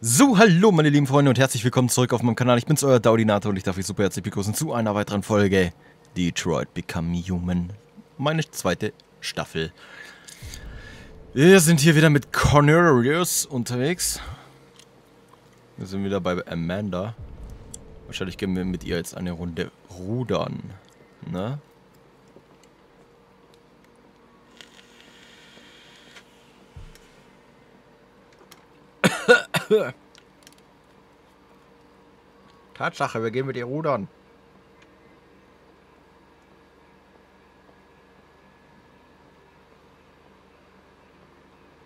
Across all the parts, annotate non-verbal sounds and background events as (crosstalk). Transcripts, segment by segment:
So, hallo meine lieben Freunde und herzlich willkommen zurück auf meinem Kanal. Ich bin's, euer Daudinator und ich darf euch super herzlich begrüßen zu einer weiteren Folge Detroit Become Human. Meine zweite Staffel. Wir sind hier wieder mit Cornelius unterwegs. Wir sind wieder bei Amanda. Wahrscheinlich gehen wir mit ihr jetzt eine Runde rudern. Ne? (laughs) Tatsache, wir gehen mit ihr rudern.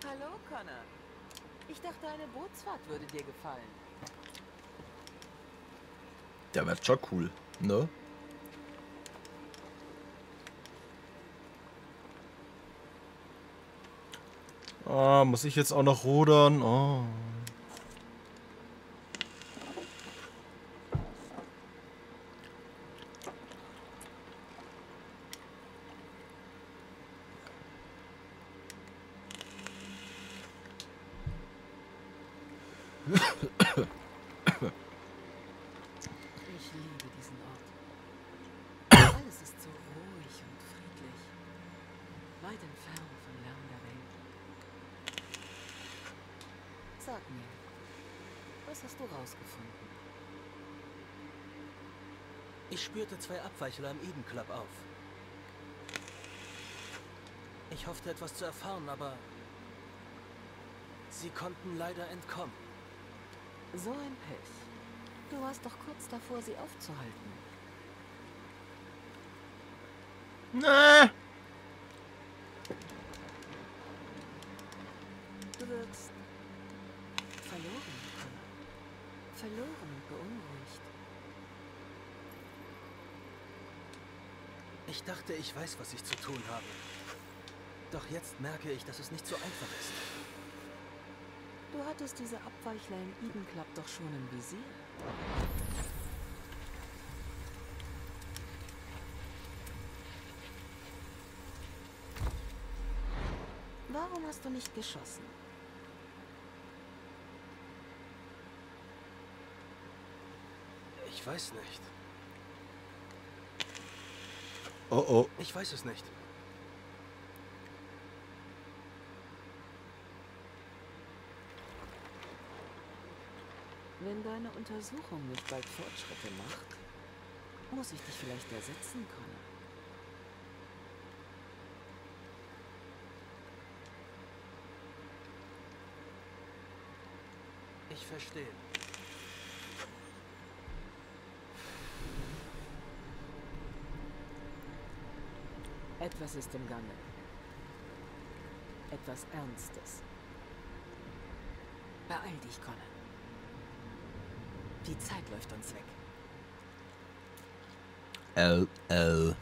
Hallo, Connor. Ich dachte, eine Bootsfahrt würde dir gefallen. Der wird schon cool, ne? Ah, muss ich jetzt auch noch rudern? Oh. Ich liebe diesen Ort. Alles ist so ruhig und friedlich. Weit entfernt von Lärm der Welt. Sag mir, was hast du rausgefunden? Ich spürte zwei Abweichler im Eden Club auf. Ich hoffte etwas zu erfahren, aber sie konnten leider entkommen. So ein Pech. Du warst doch kurz davor, sie aufzuhalten. Na, Du wirkst verloren. Verloren und beunruhigt. Ich dachte, ich weiß, was ich zu tun habe. Doch jetzt merke ich, dass es nicht so einfach ist. Du hattest diese Abweichler im Eden Club doch schon im Visier. Warum hast du nicht geschossen? Ich weiß nicht. oh oh. Ich weiß es nicht. Wenn deine Untersuchung nicht bald Fortschritte macht, muss ich dich vielleicht ersetzen können. Ich verstehe. Etwas ist im Gange. Etwas Ernstes. Beeil dich, Connor. Die Zeit läuft uns weg. L, L.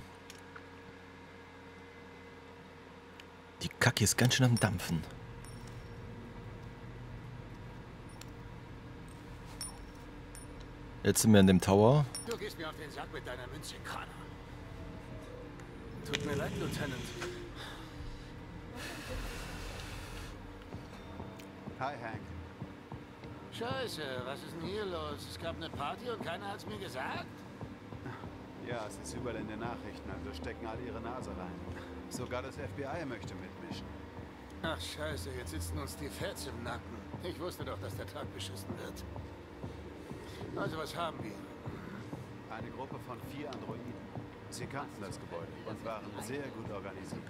Die Kacke ist ganz schön am Dampfen. Jetzt sind wir in dem Tower. Du gehst mir auf den Sack mit deiner Münze, Kraner. Tut mir leid, Lieutenant. Hi, Hank. Scheiße, was ist denn hier los? Es gab eine Party und keiner hat's mir gesagt? Ja, es ist überall in den Nachrichten, also stecken alle ihre Nase rein. Sogar das FBI möchte mitmischen. Ach scheiße, jetzt sitzen uns die Feds im Nacken. Ich wusste doch, dass der Tag beschissen wird. Also was haben wir? Eine Gruppe von vier Androiden. Sie kannten das Gebäude und waren sehr gut organisiert.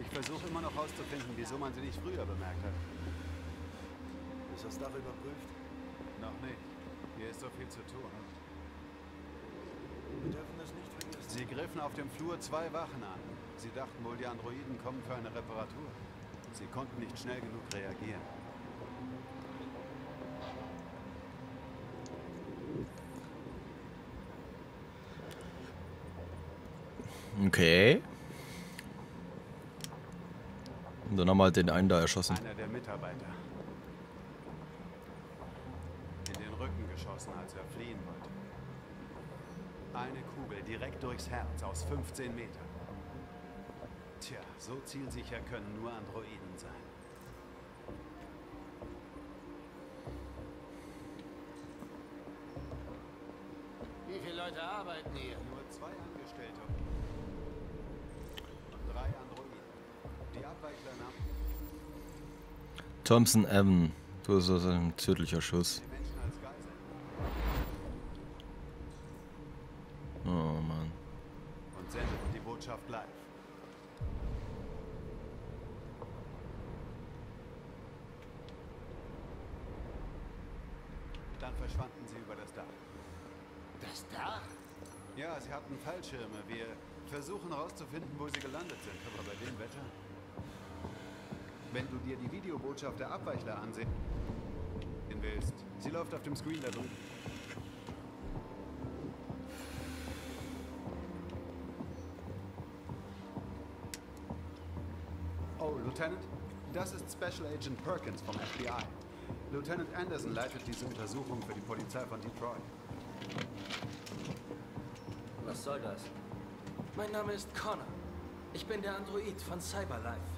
Ich versuche immer noch herauszufinden, wieso man sie nicht früher bemerkt hat. Ist das Dach überprüft? Noch nicht. Hier ist so viel zu tun. Wir dürfen das nicht vergessen. Sie griffen auf dem Flur zwei Wachen an. Sie dachten wohl, die Androiden kommen für eine Reparatur. Sie konnten nicht schnell genug reagieren. Okay. Und dann haben wir halt den einen da erschossen. Einer der Mitarbeiter. geschossen, als er fliehen wollte. Eine Kugel direkt durchs Herz aus 15 Metern. Tja, so zielsicher können nur Androiden sein. Wie viele Leute arbeiten hier? Nur zwei Angestellte. Und drei Androiden. Die Abweichler nahmen. Thompson Evan. So ist ein tödlicher Schuss. Versuchen herauszufinden, wo sie gelandet sind. Aber bei dem Wetter. Wenn du dir die Videobotschaft der Abweichler ansehen willst, sie läuft auf dem Screen da drüben. Oh, Lieutenant, das ist Special Agent Perkins vom FBI. Lieutenant Anderson leitet diese Untersuchung für die Polizei von Detroit. Was soll das? Mein Name ist Connor. Ich bin der Android von Cyberlife.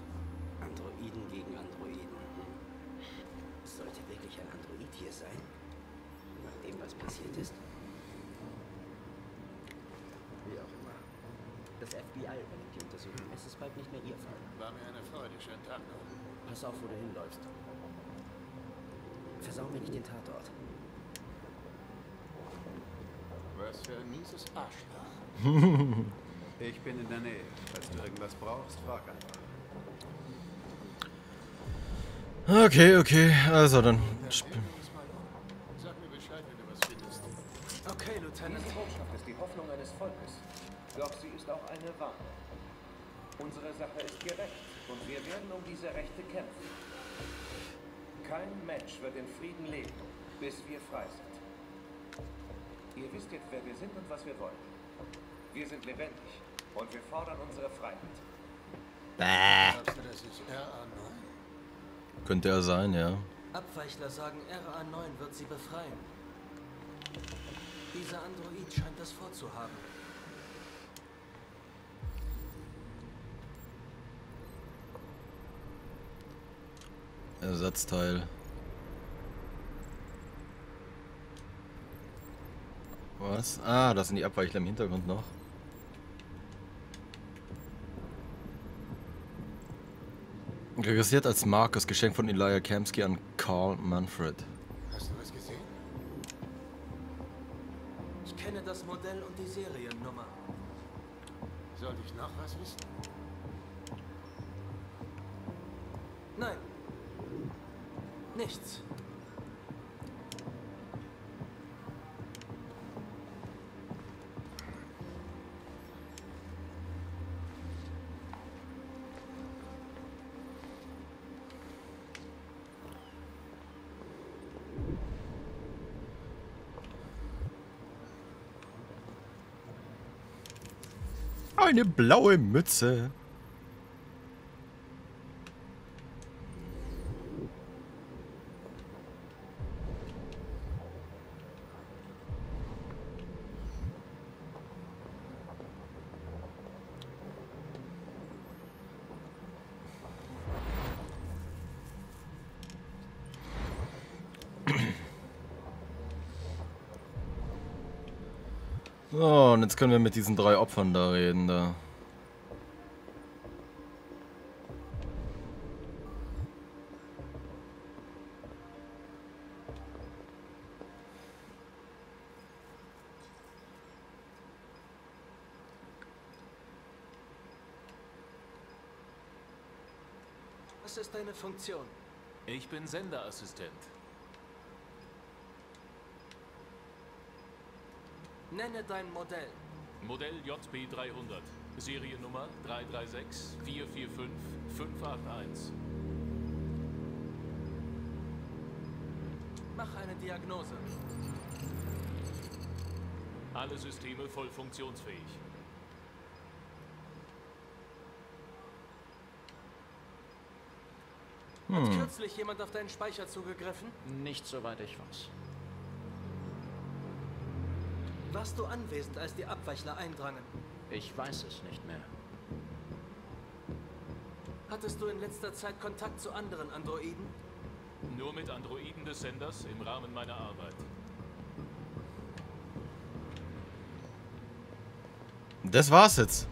Androiden gegen Androiden. Sollte wirklich ein Android hier sein? Nach dem, was passiert ist? Wie auch immer. Das FBI übernimmt die Untersuchung. Es ist bald nicht mehr Ihr Fall. War mir eine Freude. Schönen Tag noch. Pass auf, wo du hinläufst. Versau mir nicht den Tatort. Was für ein mieses Arschloch. (laughs) Ich bin in der Nähe. Falls du irgendwas brauchst, frag einfach. Okay, okay. Also dann. Sag mir Bescheid, wenn du was findest. Okay, Lieutenant. Diese Botschaft ist die Hoffnung eines Volkes. Doch sie ist auch eine Warnung. Unsere Sache ist gerecht und wir werden um diese Rechte kämpfen. Kein Mensch wird in Frieden leben, bis wir frei sind. Ihr wisst jetzt, wer wir sind und was wir wollen. Wir sind lebendig und wir fordern unsere Freiheit. RA9? Könnte er sein, ja. Abweichler sagen, RA9 wird sie befreien. Dieser Android scheint das vorzuhaben. Ersatzteil. Was? Ah, das sind die Abweichler im Hintergrund noch. Registriert als Markus, Geschenk von Elijah Kamsky an Carl Manfred. Hast du was gesehen? Ich kenne das Modell und die Seriennummer. Sollte ich noch was wissen? Nein. Nichts. Eine blaue Mütze. So, und jetzt können wir mit diesen drei Opfern da reden, da. Was ist deine Funktion? Ich bin Senderassistent. Nenne dein Modell. Modell JB 300. Seriennummer 336 445 581. Mach eine Diagnose. Alle Systeme voll funktionsfähig. Hat kürzlich jemand auf deinen Speicher zugegriffen? Nicht soweit ich weiß. Warst du anwesend, als die Abweichler eindrangen? Ich weiß es nicht mehr. Hattest du in letzter Zeit Kontakt zu anderen Androiden? Nur mit Androiden des Senders im Rahmen meiner Arbeit. Das war's jetzt.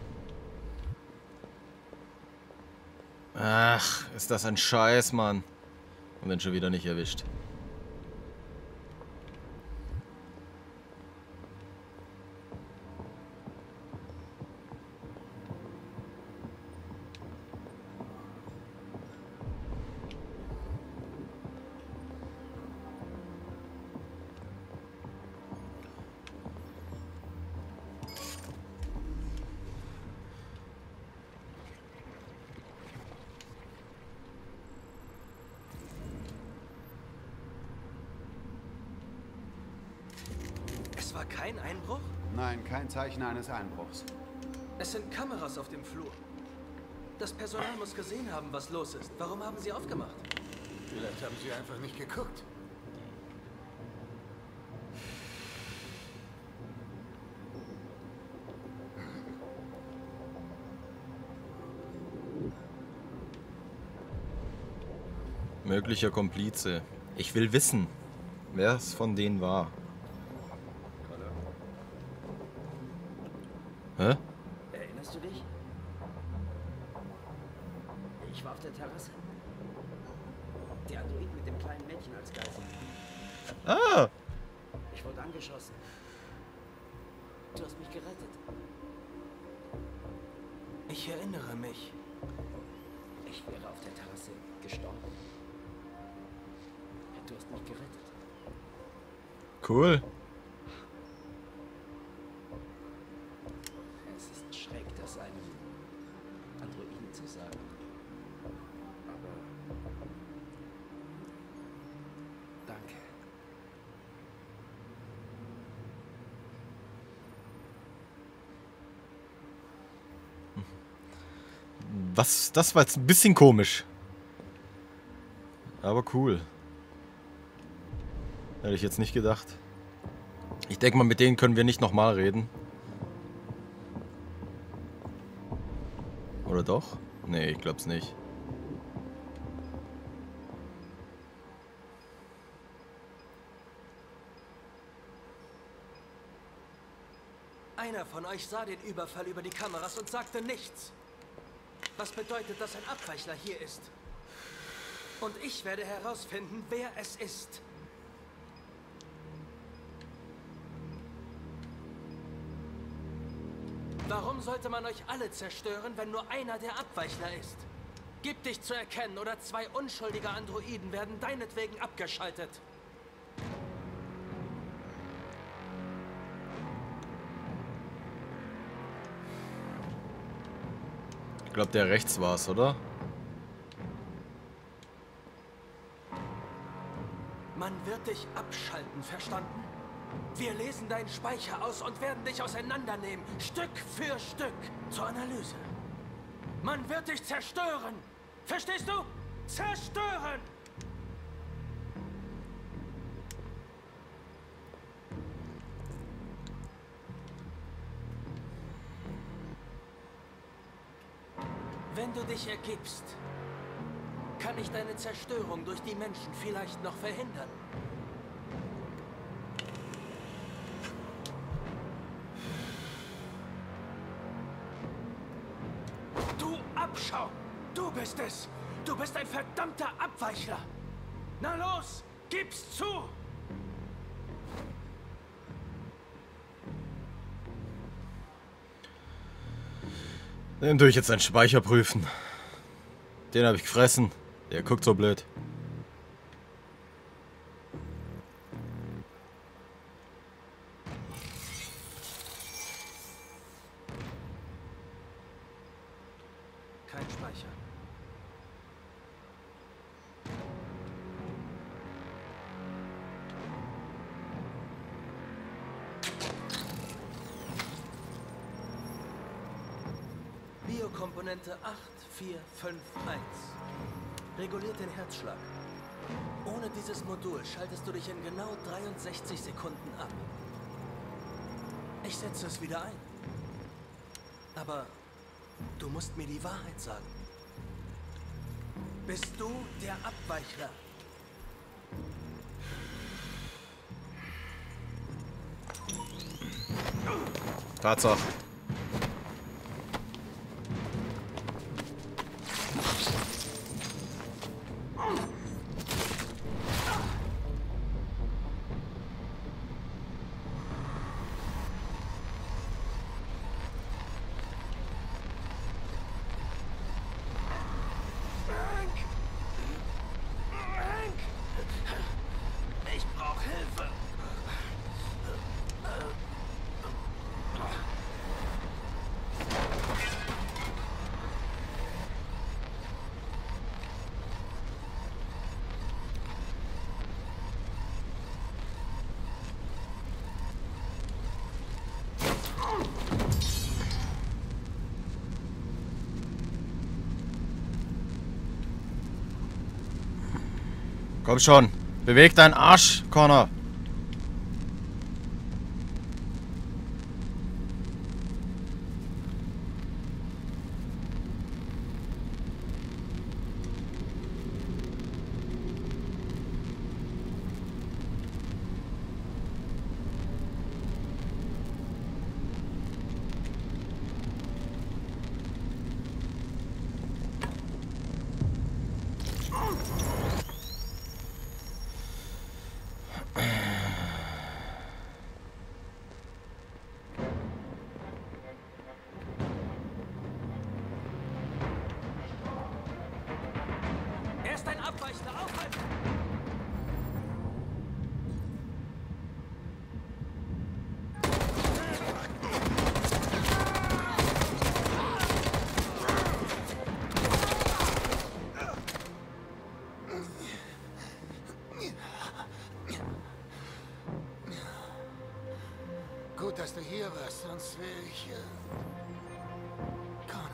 Ach, ist das ein Scheiß, Mann. Und dann schon wieder nicht erwischt. Kein Einbruch? Nein, kein Zeichen eines Einbruchs. Es sind Kameras auf dem Flur. Das Personal muss gesehen haben, was los ist. Warum haben sie aufgemacht? Vielleicht haben sie einfach nicht geguckt. Möglicher Komplize. Ich will wissen, wer es von denen war. 嗯？Schräg, das einem Androiden zu sagen. Aber. Danke. Was, das war jetzt ein bisschen komisch. Aber cool. Hätte ich jetzt nicht gedacht. Ich denke mal, mit denen können wir nicht nochmal reden. Oder doch? Nee, ich glaub's nicht. Einer von euch sah den Überfall über die Kameras und sagte nichts. Was bedeutet, dass ein Abweichler hier ist? Und ich werde herausfinden, wer es ist. Warum sollte man euch alle zerstören, wenn nur einer der Abweichler ist? Gib dich zu erkennen oder zwei unschuldige Androiden werden deinetwegen abgeschaltet. Ich glaube, der rechts war's, oder? Man wird dich abschalten, verstanden? Wir lesen deinen Speicher aus und werden dich auseinandernehmen, Stück für Stück, zur Analyse. Man wird dich zerstören. Verstehst du? Zerstören! Wenn du dich ergibst, kann ich deine Zerstörung durch die Menschen vielleicht noch verhindern. Na los, gib's zu! Den tue ich jetzt einen Speicher prüfen. Den habe ich gefressen. Der guckt so blöd. Biokomponente 8451. Reguliert den Herzschlag. Ohne dieses Modul schaltest du dich in genau 63 Sekunden ab. Ich setze es wieder ein. Aber du musst mir die Wahrheit sagen. Bist du der Abweichler? Tatsache. Komm schon. Beweg deinen Arsch, Connor. Ich... Äh... Connor.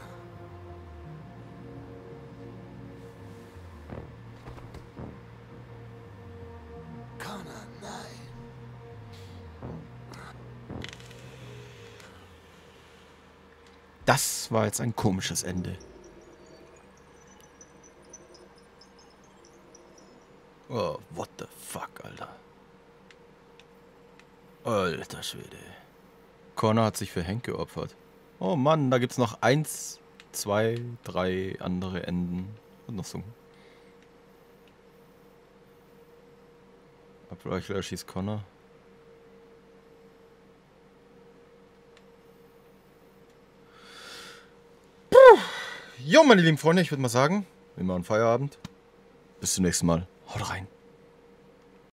Connor, nein. Das war jetzt ein komisches Ende. Oh, what the fuck, Alter. Alter Schwede. Connor hat sich für Hank geopfert. Oh Mann, da gibt's noch eins, zwei, drei andere Enden. Und noch so. Abweichler schießt Connor. Jo, meine lieben Freunde, ich würde mal sagen, wir machen Feierabend. Bis zum nächsten Mal. Haut rein.